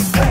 Hey.